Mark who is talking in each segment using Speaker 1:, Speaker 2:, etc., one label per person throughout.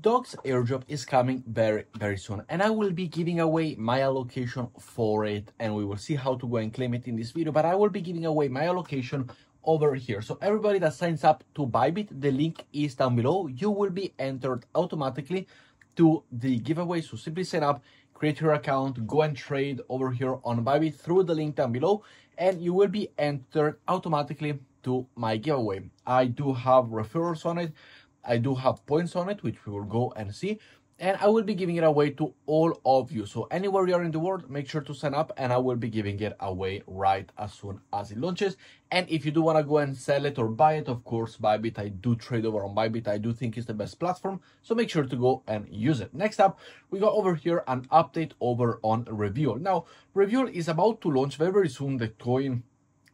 Speaker 1: Dogs airdrop is coming very, very soon, and I will be giving away my allocation for it, and we will see how to go and claim it in this video, but I will be giving away my allocation over here. So everybody that signs up to Bybit, the link is down below. You will be entered automatically to the giveaway. So simply sign up, create your account, go and trade over here on Bybit through the link down below, and you will be entered automatically to my giveaway. I do have referrals on it. I do have points on it, which we will go and see. And I will be giving it away to all of you. So anywhere you are in the world, make sure to sign up and I will be giving it away right as soon as it launches. And if you do want to go and sell it or buy it, of course, Bybit, I do trade over on Bybit. I do think it's the best platform. So make sure to go and use it. Next up, we got over here an update over on Reveal. Now, Reveal is about to launch very, very soon the coin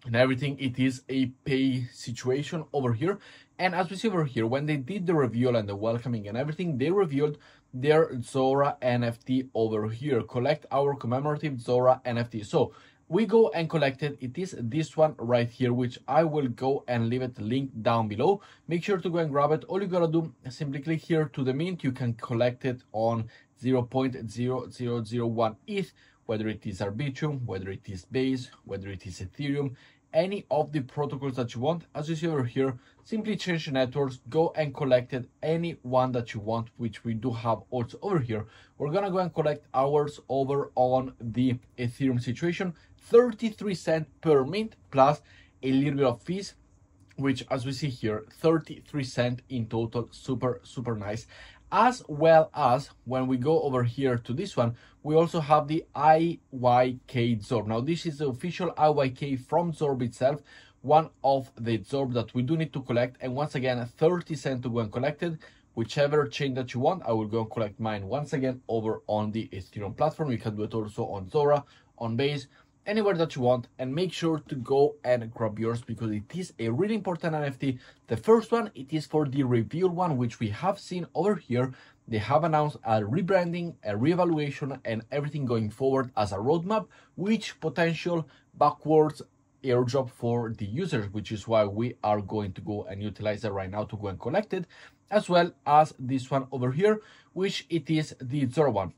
Speaker 1: and everything it is a pay situation over here. And as we see over here when they did the reveal and the welcoming and everything they revealed their zora nft over here. Collect our commemorative zora nft so we go and collect it. It is this one right here which i will go and leave it linked down below. Make sure to go and grab it. All you gotta do is simply click here to the mint. You can collect it on 0.0001 eth whether it is Arbitrum, whether it is Base, whether it is Ethereum, any of the protocols that you want. As you see over here, simply change the networks, go and collect it, any one that you want, which we do have also over here. We're gonna go and collect ours over on the Ethereum situation, 33 cent per mint plus a little bit of fees which as we see here 33 cent in total super super nice as well as when we go over here to this one, we also have the IYK Zorb. Now, this is the official IYK from Zorb itself, one of the Zorb that we do need to collect. And once again, 30 cents to go and collect it. Whichever chain that you want, I will go and collect mine once again over on the Ethereum platform. You can do it also on Zora, on Base, anywhere that you want and make sure to go and grab yours because it is a really important NFT. The first one, it is for the reveal one, which we have seen over here. They have announced a rebranding, a reevaluation, and everything going forward as a roadmap, which potential backwards airdrop for the users, which is why we are going to go and utilize it right now to go and collect it, as well as this one over here, which it is the Zora one.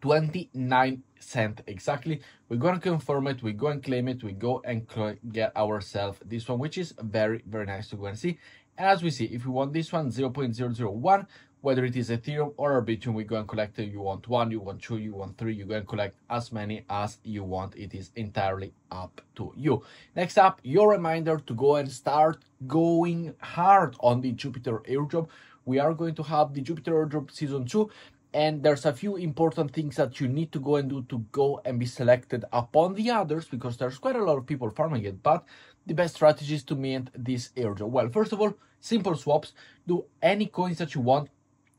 Speaker 1: 29 cent exactly. We're going to confirm it we go and claim it we go and get ourselves this one which is very very nice to go and see. And as we see if we want this one 0.001 whether it is ethereum or arbitrum we go and collect it. You want one you want two you want three you go and collect as many as you want. It is entirely up to you. Next up your reminder to go and start going hard on the jupiter airdrop. We are going to have the jupiter airdrop season 2 and there's a few important things that you need to go and do to go and be selected upon the others because there's quite a lot of people farming it but the best strategy is to mint this airdrop well first of all simple swaps do any coins that you want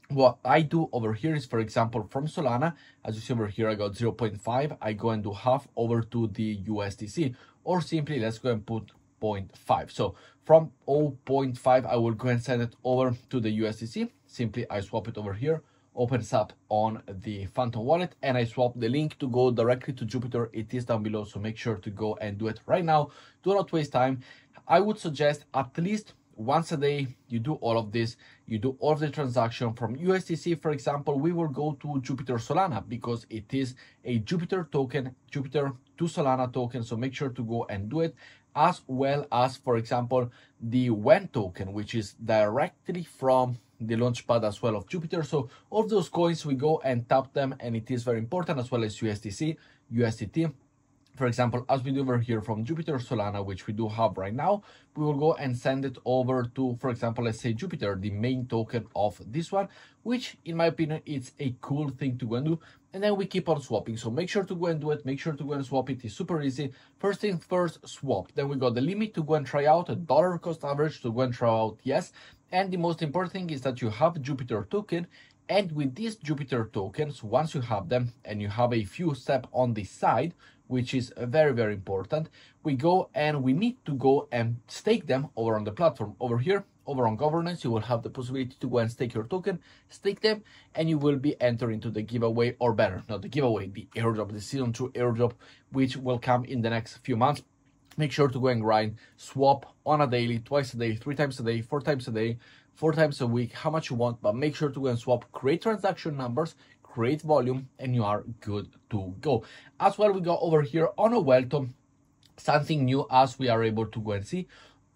Speaker 1: what I do over here is, for example, from Solana, as you see over here, I got 0.5. I go and do half over to the USDC, or simply let's go and put 0.5. So from 0.5, I will go and send it over to the USDC. Simply I swap it over here opens up on the Phantom wallet and I swap the link to go directly to Jupiter. It is down below, so make sure to go and do it right now. Do not waste time. I would suggest at least once a day you do all of this you do all of the transaction from USDC for example we will go to Jupiter Solana because it is a Jupiter token Jupiter to Solana token so make sure to go and do it as well as for example the WEN token which is directly from the launchpad as well of Jupiter. So all those coins, we go and tap them and it is very important as well as USDC, USDT. For example, as we do over here from Jupiter Solana, which we do have right now, we will go and send it over to, for example, let's say Jupiter, the main token of this one, which in my opinion, it's a cool thing to go and do. And then we keep on swapping. So make sure to go and do it. Make sure to go and swap it. It's super easy. First thing first, swap. Then we got the limit to go and try out, a dollar cost average to go and try out, yes. And the most important thing is that you have Jupiter token. And with these Jupiter tokens, once you have them and you have a few step on the side, which is uh, very, very important, we go and we need to go and stake them over on the platform. Over here, over on governance, you will have the possibility to go and stake your token, stake them, and you will be entering into the giveaway, or better, not the giveaway, the airdrop, the season two airdrop, which will come in the next few months make sure to go and grind, swap on a daily, twice a day, three times a day, four times a day, four times a week, how much you want, but make sure to go and swap, create transaction numbers, create volume, and you are good to go. As well, we go over here on Owlto, something new as we are able to go and see.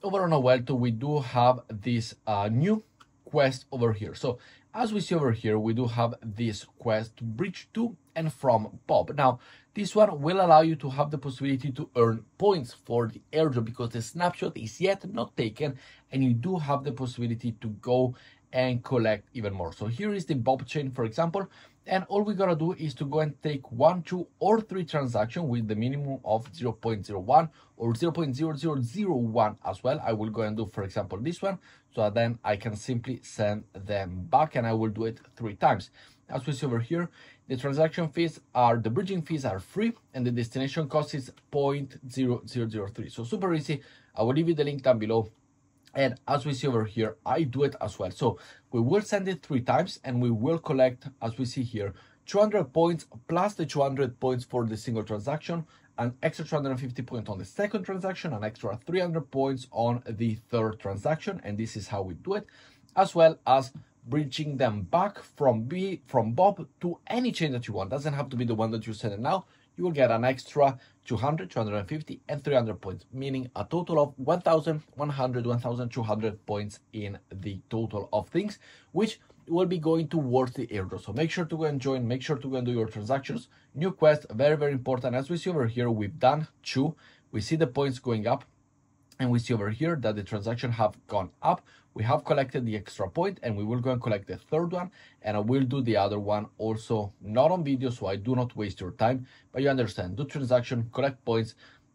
Speaker 1: Over on Owlto, we do have this uh, new quest over here. So as we see over here, we do have this quest to bridge to and from Bob. Now, this one will allow you to have the possibility to earn points for the airdrop because the snapshot is yet not taken and you do have the possibility to go and collect even more. So here is the Bob chain, for example, and all we gotta do is to go and take one, two, or three transactions with the minimum of 0.01 or 0.0001 as well. I will go and do, for example, this one, so then I can simply send them back and I will do it three times. As we see over here, the transaction fees are, the bridging fees are free and the destination cost is 0.0003. So super easy. I will leave you the link down below and as we see over here, I do it as well. So we will send it three times and we will collect, as we see here, 200 points plus the 200 points for the single transaction, an extra 250 points on the second transaction, an extra 300 points on the third transaction. And this is how we do it, as well as bridging them back from B from Bob to any chain that you want. Doesn't have to be the one that you send it now you will get an extra 200, 250, and 300 points, meaning a total of 1,100, 1,200 points in the total of things, which will be going towards the airdrop. So make sure to go and join, make sure to go and do your transactions. New quest, very, very important. As we see over here, we've done two. We see the points going up and we see over here that the transaction have gone up. We have collected the extra point and we will go and collect the third one and i will do the other one also not on video so i do not waste your time. But you understand do transaction collect points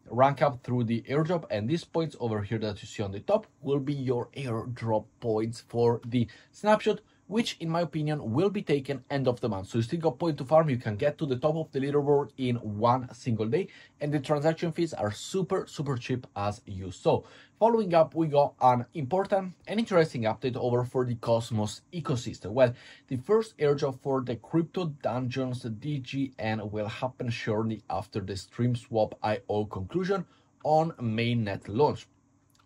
Speaker 1: rank up through the airdrop and these points over here that you see on the top will be your airdrop points for the snapshot which in my opinion will be taken end of the month. So you still got point to farm, you can get to the top of the leaderboard in one single day, and the transaction fees are super, super cheap as you saw. Following up, we got an important and interesting update over for the Cosmos ecosystem. Well, the first airdrop for the Crypto Dungeons DGN will happen shortly after the StreamSwap IO conclusion on mainnet launch.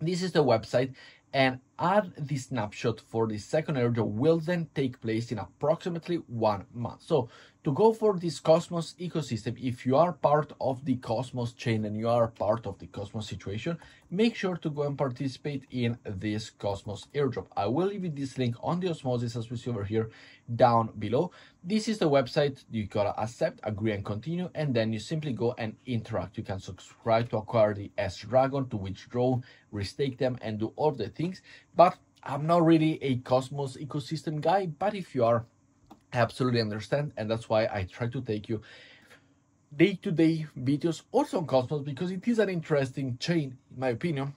Speaker 1: This is the website and add the snapshot for the second airdrop will then take place in approximately one month. So to go for this Cosmos ecosystem, if you are part of the Cosmos chain and you are part of the Cosmos situation, make sure to go and participate in this Cosmos airdrop. I will leave this link on the Osmosis as we see over here down below. This is the website you gotta accept, agree and continue, and then you simply go and interact. You can subscribe to acquire the S Dragon to withdraw, restake them, and do all the things. But I'm not really a Cosmos ecosystem guy, but if you are, I absolutely understand, and that's why I try to take you day-to-day videos also on Cosmos because it is an interesting chain, in my opinion.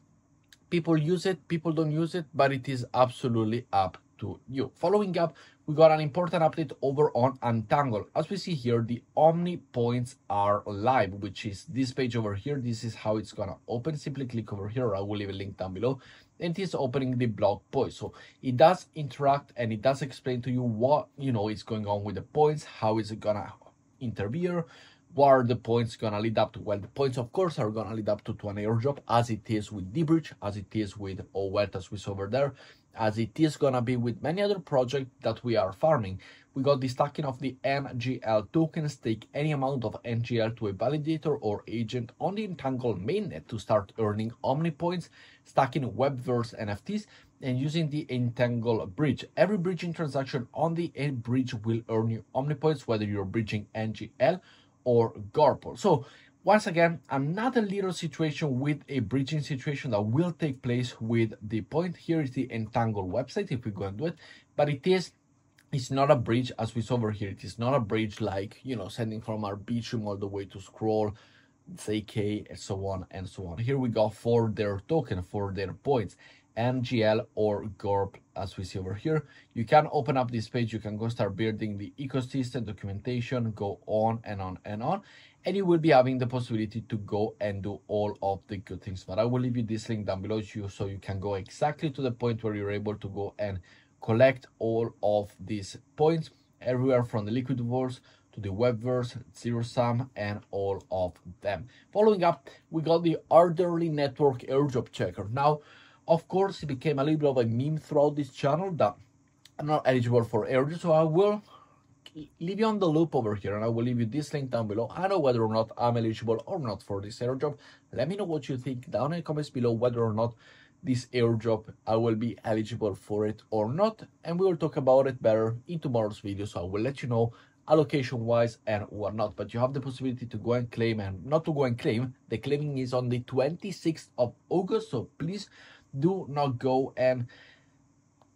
Speaker 1: People use it, people don't use it, but it is absolutely up to you. Following up, we got an important update over on Entangle. As we see here, the Omni points are live, which is this page over here. This is how it's gonna open. Simply click over here. I will leave a link down below and is opening the block post. So it does interact and it does explain to you what you know is going on with the points, how is it gonna interfere, what are the points gonna lead up to? Well, the points, of course, are gonna lead up to, to an airdrop, as it is with dBridge, as it is with OWET, as we saw over there, as it is gonna be with many other projects that we are farming. We got the stacking of the NGL token, stake any amount of NGL to a validator or agent on the Entangle mainnet to start earning Omni points, stacking Webverse NFTs, and using the Entangle bridge. Every bridging transaction on the bridge will earn you Omni points, whether you're bridging NGL or Garple. So once again, another little situation with a bridging situation that will take place with the point. Here is the Entangle website, if we go and do it, but it is it's not a bridge as we saw over here. It is not a bridge like, you know, sending from Arbitrum all the way to scroll, ZK, and so on and so on. Here we go for their token, for their points. NGL or GORP as we see over here. You can open up this page, you can go start building the ecosystem, documentation, go on and on and on. And you will be having the possibility to go and do all of the good things. But I will leave you this link down below you so you can go exactly to the point where you're able to go and collect all of these points everywhere from the liquid wars to the webverse, zero sum, and all of them. Following up, we got the orderly Network airdrop checker. Now, Of course, it became a little bit of a meme throughout this channel that I'm not eligible for airdrop, so I will leave you on the loop over here and I will leave you this link down below. I know whether or not I'm eligible or not for this airdrop. Let me know what you think down in the comments below whether or not this airdrop I will be eligible for it or not and we will talk about it better in tomorrow's video so I will let you know allocation wise and whatnot but you have the possibility to go and claim and not to go and claim the claiming is on the 26th of August so please do not go and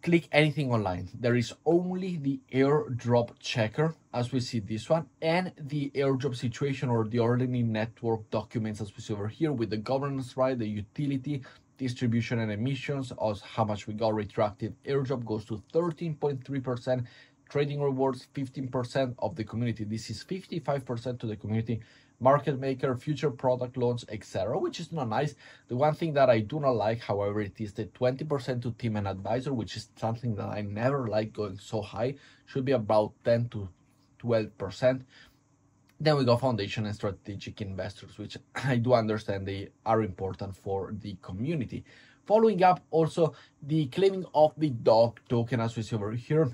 Speaker 1: click anything online. There is only the airdrop checker, as we see this one, and the airdrop situation or the orderly network documents, as we see over here, with the governance right, the utility, distribution and emissions, as how much we got retracted. airdrop goes to 13.3%, trading rewards 15% of the community. This is 55% to the community market maker, future product launch, etc., which is not nice. The one thing that I do not like, however, it is the 20% to team and advisor, which is something that I never like going so high. Should be about 10 to 12%. Then we got foundation and strategic investors, which I do understand they are important for the community. Following up, also the claiming of the dog token, as we see over here,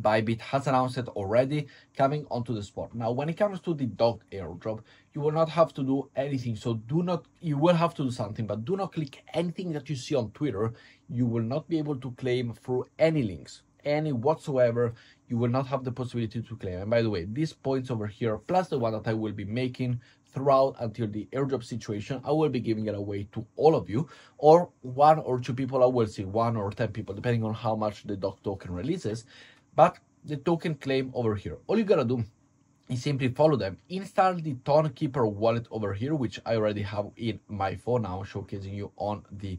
Speaker 1: Bybit has announced it already coming onto the spot. Now, when it comes to the dog airdrop, you will not have to do anything. So do not, you will have to do something, but do not click anything that you see on Twitter. You will not be able to claim through any links, any whatsoever. You will not have the possibility to claim. And by the way, these points over here, plus the one that I will be making throughout until the airdrop situation, I will be giving it away to all of you, or one or two people, I will see one or 10 people, depending on how much the dog token releases but the token claim over here. All you gotta do is simply follow them. Install the Keeper wallet over here, which I already have in my phone now, showcasing you on the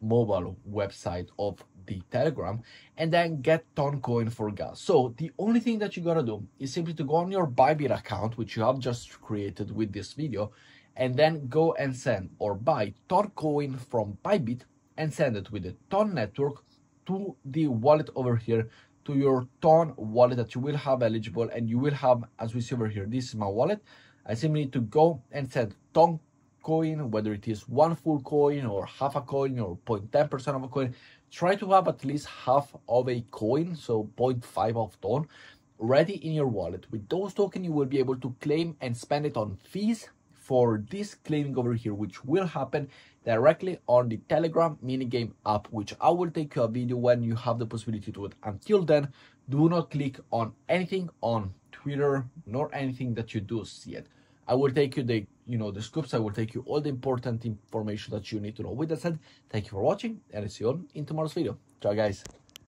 Speaker 1: mobile website of the Telegram, and then get Toncoin for gas. So the only thing that you gotta do is simply to go on your Bybit account, which you have just created with this video, and then go and send or buy Toncoin from Bybit and send it with the Ton network to the wallet over here to your Ton wallet that you will have eligible and you will have, as we see over here, this is my wallet. I simply need to go and set Ton coin, whether it is one full coin or half a coin or 0.10% of a coin. Try to have at least half of a coin, so 0.5 of Ton, ready in your wallet. With those tokens, you will be able to claim and spend it on fees for this claiming over here, which will happen directly on the Telegram minigame app, which I will take you a video when you have the possibility to it. Until then, do not click on anything on Twitter nor anything that you do see it. I will take you the you know the scoops. I will take you all the important information that you need to know. With that said, thank you for watching, and I see you all in tomorrow's video. Ciao, guys.